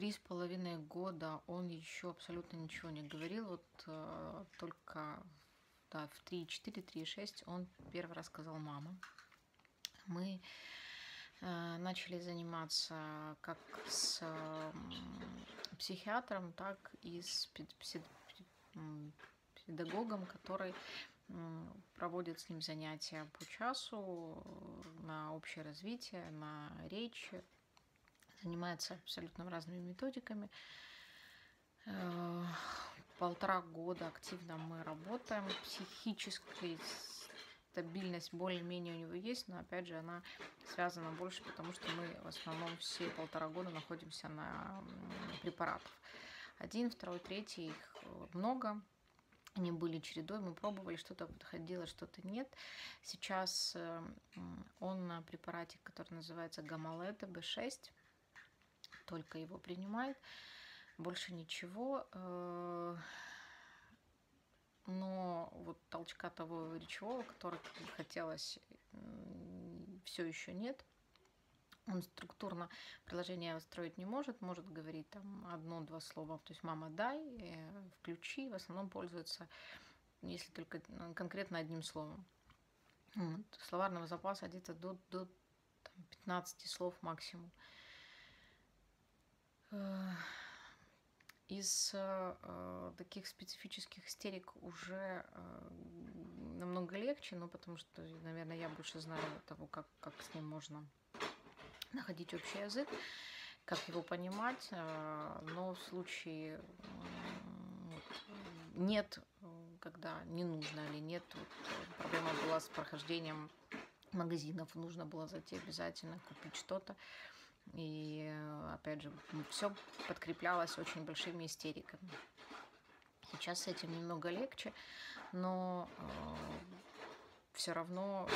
три с половиной года он еще абсолютно ничего не говорил. Вот э, только да, в 3,4, 3,6 он первый раз сказал «мама». Мы э, начали заниматься как с э, психиатром, так и с педагогом, который проводит с ним занятия по часу на общее развитие, на речь, занимается абсолютно разными методиками. Э, полтора года активно мы работаем. Психическая стабильность более-менее у него есть, но опять же она связана больше, потому что мы в основном все полтора года находимся на препаратах. Один, второй, третий, их много. Они были чередой, мы пробовали, что-то подходило, что-то нет. Сейчас э, он на препарате, который называется Гамалета B6, только его принимает, больше ничего. Э, но вот толчка того речевого, который хотелось, все еще нет. Он структурно приложение строить не может, может говорить там одно-два слова, то есть мама дай, э, включи, в основном пользуется, если только ну, конкретно одним словом. Вот. Словарного запаса где-то до, до там, 15 слов максимум. Э, из э, таких специфических истерик уже э, намного легче, ну потому что, наверное, я больше знаю того, как, как с ним можно находить общий язык, как его понимать, э, но в случае нет, когда не нужно или нет, вот, проблема была с прохождением магазинов, нужно было зайти обязательно купить что-то. И опять же, все подкреплялось очень большими истериками. Сейчас с этим немного легче, но э, все равно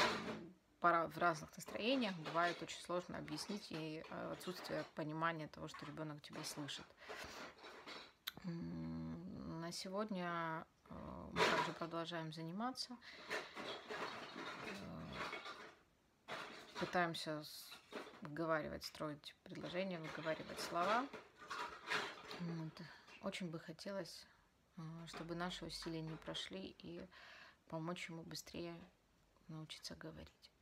пора в разных настроениях бывает очень сложно объяснить и э, отсутствие понимания того, что ребенок тебя слышит. На сегодня э, мы также продолжаем заниматься. Э, пытаемся выговаривать, строить предложения, выговаривать слова. Вот. Очень бы хотелось, чтобы наши усилия не прошли и помочь ему быстрее научиться говорить.